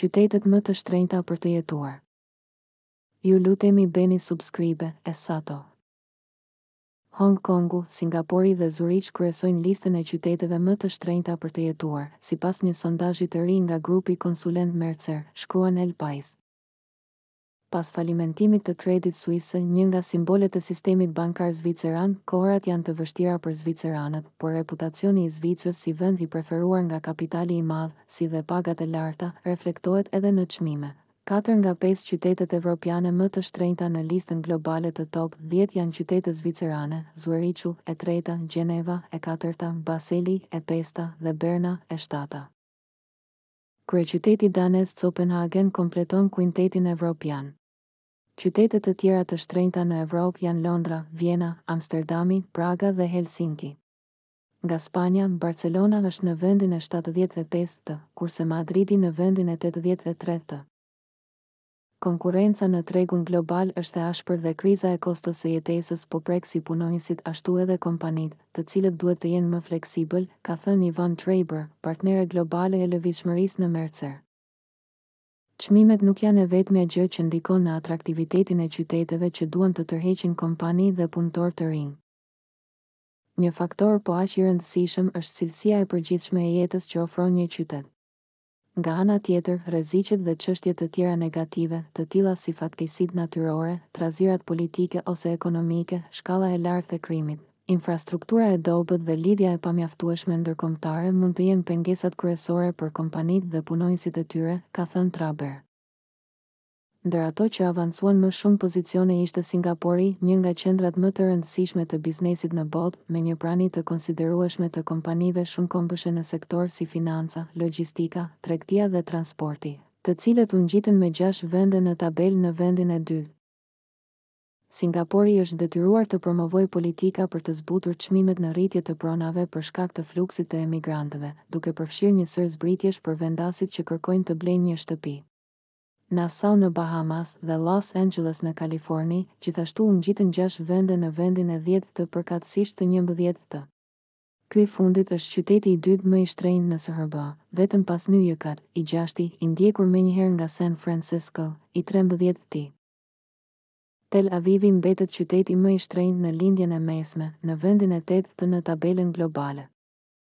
Qytetet më të shtrenjta për të jetuar. Ju lutemi bëni subscribe e sato. Hong Kongu, Singapori dhe Zyrih kryesojnë listën e qyteteve më të shtrenjta për të jetuar, sipas një sondazhi të ri nga grupi konsulent Mercer, shkruan El Pais. Pas falimentimit të Credit Suisse, një nga simbolet e sistemit bankar zviceran, kohërat janë të vështira për zviceranët, por reputacioni i Zvicrës si vend i preferuar nga kapitali i madh, si dhe pagat e larta, reflektohet edhe në çmime. Katër nga pesë qytetet evropiane më të shtrenjta në listën globale të Top dhjetë janë qytetet zvicerane, Zueriçu, e treta, Gjeneva, e katërta, Baseli, e pesta, dhe Berna, e shtata. Kryeqyteti danez Copenhagen kompleton kuintetin evropian. Qytete të tjera të shtrenjta në Evropë janë Londra, Vjena, Amsterdami, Praga dhe Helsinki. Nga Spanja, Barcelona është në vendin e shtatëdhjetë e pestë, kurse Madridi në vendin e tetëdhjetë e tretë. Konkurrenca në tregun global është e ashpër dhe kriza e kostos së jetesës po prek si punonjësit ashtu edhe kompanitë, të cilët duhet të jenë më fleksibël, ka thënë Yvonne Traber, partnere globale e lëvizshmërisë në Mercer. Çmimet nuk janë e vetmja gjë që ndikon në atraktivitetin e qyteteve që duan të tërheqin kompani dhe punëtorë të rinj. Një faktor po aq i rëndësishëm është cilësia e përgjithshme e jetës që ofron një qytet. Nga ana tjetër, rreziqet dhe çështje të tjera negative, të tilla si fatkeqësitë natyrore, trazirat politike ose ekonomike, shkalla e lartë e krimit, infrastruktura e dobët dhe lidhja e pamjaftueshme ndërkombëtare mund të jenë pengesat kryesore për kompanitë dhe punonjësit e tyre, ka thënë Traber. Ndër ato që avancuan më shumë pozicione ishte Singapori, një nga qendrat më të rëndësishme të biznesit në botë, me një prani të konsiderueshme të kompanive shumëkombëshe në sektorë si financa, logjistika, tregtia dhe transporti, të cilët u ngjitën me gjashtë vende në tabelë në vendin e dytë. Singapori është detyruar të promovojë politika për të zbutur çmimet në rritje të pronave për shkak të fluksit të emigrantëve, duke përfshirë një sërë zbritjesh për vendasit që kërkojnë të blejnë një shtëpi. Nassau në Bahamas dhe Los Angeles në Kaliforni, gjithashtu u ngjitën gjashtë vende në vendin e dhjetë përkatësisht të njëmbëdhjetë. Ky i fundit është qyteti i dytë më i shtrenjtë në SHBA, vetëm pas New York, i gjashti, i ndjekur menjëherë nga San Francisco, i trembëdhjeti. Tel Avivi mbetet qyteti më i shtrenjtë në Lindjen e Mesme, në vendin e tetë në tabelën globale.